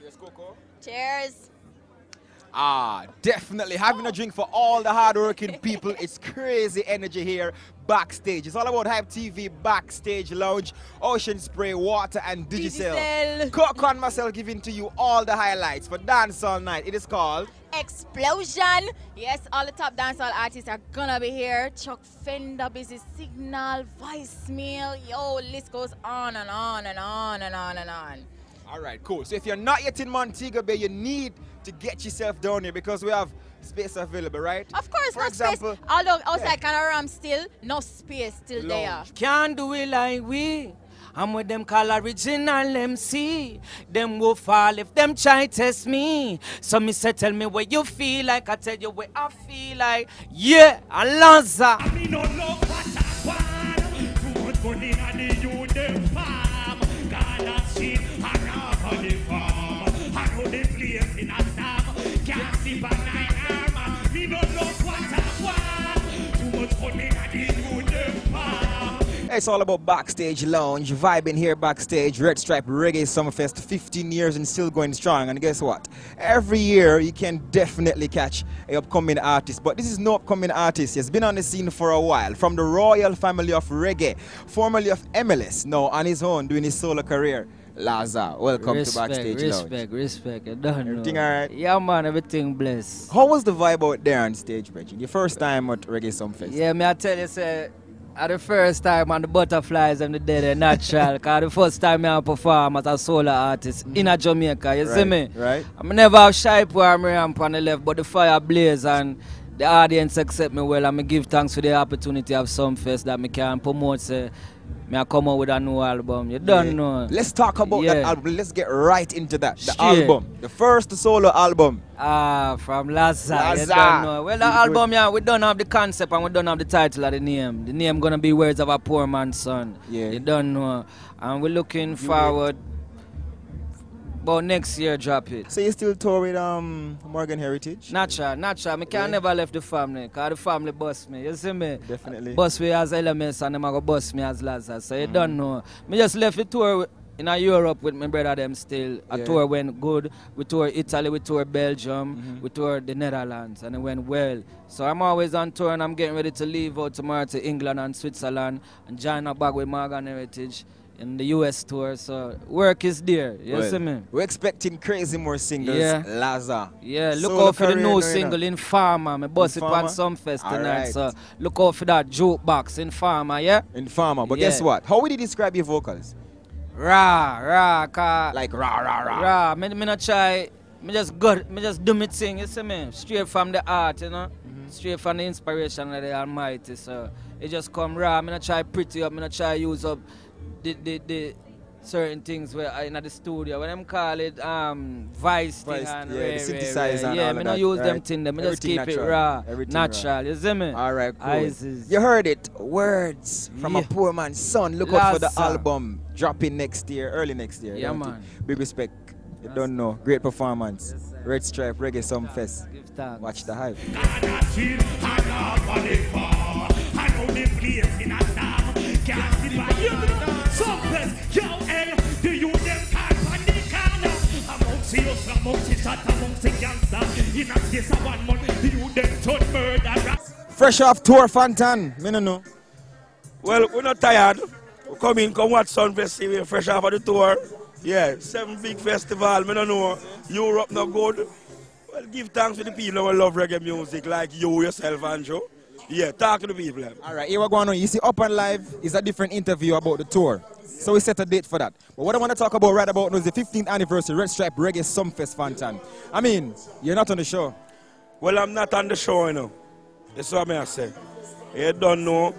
Cheers, Coco. Cheers. Ah, definitely having a drink for all the hardworking people. It's crazy energy here backstage. It's all about Hype TV backstage lounge, Ocean Spray, Water, and Digicel. Digicel. Coco and myself giving to you all the highlights for Dance All Night. It is called Explosion. Yes, all the top dancehall artists are gonna be here. Chuck Fenda, Busy Signal, Vice Voicemail. Yo, list goes on and on and on and on and on. All right, cool. So if you're not yet in Montego Bay, you need to get yourself down here because we have space available, right? Of course, For no example, space. Although outside yeah. Canaram still, no space still there. Can't do it like we. I'm with them call original MC. Them will fall if them try test me. So me say tell me what you feel like. I tell you what I feel like. Yeah, Alonza. Me no love what I want. Too much money in the youth them It's all about backstage lounge, vibing here backstage. Red Stripe Reggae Sumfest, 15 years and still going strong. And guess what? Every year you can definitely catch a upcoming artist. But this is no upcoming artist. He has been on the scene for a while. From the royal family of reggae, formerly of MLS, now on his own doing his solo career. Laza, welcome respect, to Backstage respect, Lounge. respect. Don't Everything alright? Yeah, man, everything blessed. How was the vibe out there on stage, Reggie? Your first time at Reggae Sumfest? Yeah, me I tell you, say, at the first time on the butterflies and the dead are natural. Cause the first time I perform as a solo artist in a mm. Jamaica, you see me? right. I'm never shy where I'm ramp on the left, but the fire blaze and the audience accept me well and me give thanks for the opportunity of Sumfest that me can promote say me I come out with a new album. You don't Yeah. know. Let's talk about that album. Let's get right into that. The Straight. album. The first solo album. Ah, from Laza. You don't know. Well, the album, yeah, we don't have the concept and we don't have the title of the name. The name gonna be Words of a Poor Man's Son. Yeah. You don't know. And we're looking forward. About next year, drop it. So you still tour with um Morgan Heritage? Natural, natural. Me can Yeah. never left the family. Cause the family bust me. You see me? Definitely. Bust me as elements and them go bust me as Lazarus. So you Mm. don't know. Me just left the tour in a Europe with my brother them still. A Yeah. tour went good. We tour Italy, we tour Belgium, Mhm. we tour the Netherlands and it went well. So I'm always on tour and I'm getting ready to leave out tomorrow to England and Switzerland and join a bag with Morgan Heritage in the US tour. So work is there. You Well, see me? We're expecting crazy more singles. Yeah. Laza. Yeah, look out for the new single in Farmer. Me bust it on Sumfest tonight. Alright. So look out for that jukebox in Farmer, yeah? In Farmer. But guess what? How would you describe your vocals? Rah, rah, car. Like rah rah rah. Rah, me, me not try, me just good, me just do me thing, you see me? Straight from the art, you know? Mm-hmm. Straight from the inspiration of the Almighty, so it just come raw. Me not try pretty up, me not try use up the, the, the certain things where I in the studio. When them call it um vice, thing Vice, and yeah, the rare, rare, synthesizer rare. and Yeah, all me of not that, use them right? thing, them. me just Everything keep it raw, everything raw. natural, you see me? All right, cool. Isis. You heard it. Words from a poor man's son. Look out for the Laza. album dropping next year, early next year. Yeah, man. you? Big respect. You don't know. Great performance. Yes. Red Stripe Reggae Sumfest. Give thanks. Watch the hype. God has seen a rock on the farm. I know the place in a storm. Can't sleep at night. Some place, yo, L, the youth them can't find the corner. Amongst the hustle, amongst the shot, amongst the gangster. In a space of one month, the youth them turn murderers. Fresh off tour, Fantan. Me no know. Well, we're not tired. We come in, come watch Sumfest, see we fresh off of the tour. Yeah, seven big festival, me don't know. Europe not good. Well, give thanks to the people who love reggae music, like you yourself, Andrew. Yeah, talk to the people. All right, here we going on. You see, Up and Live is a different interview about the tour. So we set a date for that. But what I want to talk about right about now is the 15th anniversary Red Stripe Reggae Sumfest Fantan. I mean, you're not on the show. Well, I'm not on the show, you know. That's what I say. You don't know.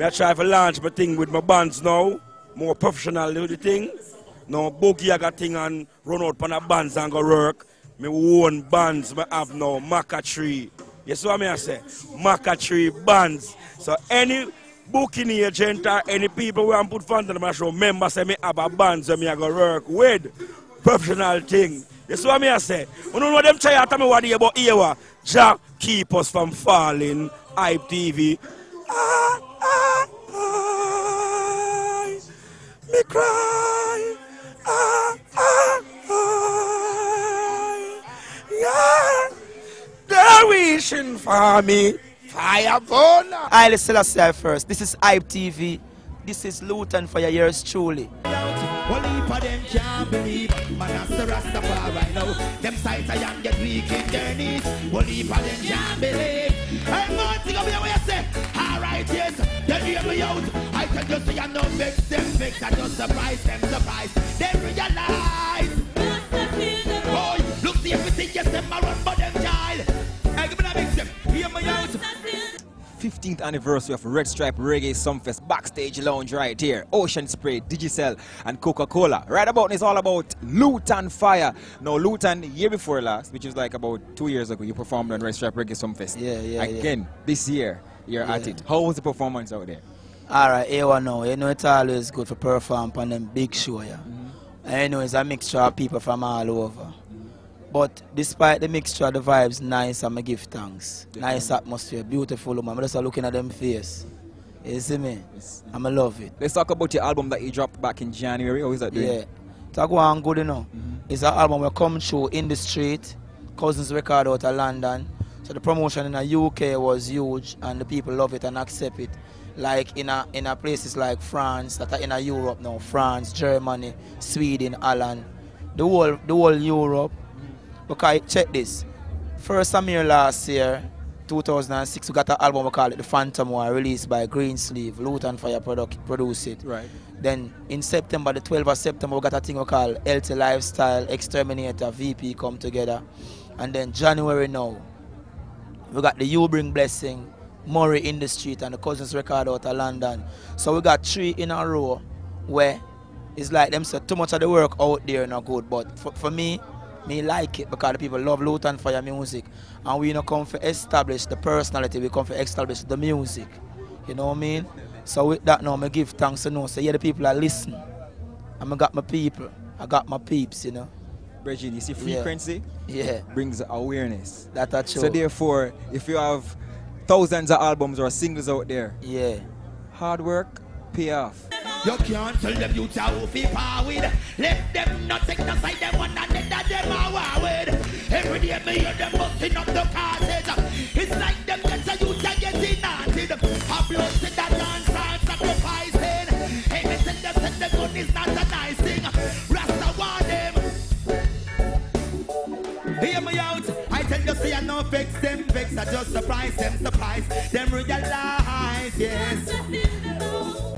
I try to launch my thing with my bands now. More professional with the thing. Now, boogie I got thing and run out on the bands and go work. Me own bands me have now, Maca Tree. You see what I say? Maca Tree bands. So any booking agent or any people where I'm put front of them, I show members say me have a band so me I go work with. Professional thing. You see what me I say? When You know them try to tell me what they about here. Jah keep us from falling. Hype TV. Ah, ah, ah, me cry. Ah, ah, ah. Yeah. They're wishing for me. Fire burn. Haile Selassie first. This is Hype TV. This is Lutan for your years truly. One heap of them can't believe. Man has the Rastafari now. Them sights I am get weak in their knees. One heap of them can't believe. Hey man, think of me what you say. Alright, yes, they hear me out. I can just say I know vex them vex I just surprise them surprise They realize Boy, look see everything yes them a 15th anniversary of Red Stripe Reggae Sumfest backstage lounge right here. Ocean Spray, Digicel, and Coca-Cola. Right about this, all about Lutan Fyah. Now, Lutan, year before last, which is like about two years ago, you performed on Red Stripe Reggae Sumfest. Yeah, yeah, yeah. Again, this year, you're at it. How was the performance out there? Alright, here one now. You know it's always good for perform on them big show, yeah. Mm-hmm. And you know it's a mixture of people from all over. But despite the mixture, of the vibes nice and I give thanks. Nice atmosphere, beautiful woman. I'm just looking at them face. You see me? I'm love it. Let's talk about your album that you dropped back in January. How is that doing? Yeah. Talk one good, you know. Mm-hmm. It's an album that come through in the street. Cousins record out of London. So the promotion in the UK was huge and the people love it and accept it. Like in a in a places like France, that are in a Europe now, France, Germany, Sweden, Holland, the whole the whole Europe. Because check this. First Samir last year, 2006, we got an album we call it The Phantom War, released by Greensleeve, Lutan Fyah product, produce it. Right. Then in September, the 12th of September, we got a thing we call Healthy Lifestyle, Exterminator, VP come together. And then January now, we got the You Bring Blessing, Murray in the Street, and the Cousins record out of London. So we got three in a row where it's like them say too much of the work out there not good. But for, for me, me like it because the people love Lutan for your music. And we not come for establish the personality, we come for establish the music. You know what I mean? So with that now, I give thanks to know. So yeah, the people are listening. And I got my people. I got my peeps, you know. Reggie, you see frequency Yeah, brings awareness. that a true. So therefore, if you have thousands of albums or singles out there, yeah. hard work pay off. You can't tell them you who fi power with. Let them not take the side them one another them are war. Every day me hear them busting up the causes. It's like them get a youth a getting naughty. A blood to the dance and sacrificing. Tell them that the gun is not a nice thing. Rasta want them. Hear me out. I tell you, see, I no vex them, vex. I just surprise them, surprise them, realize, yes.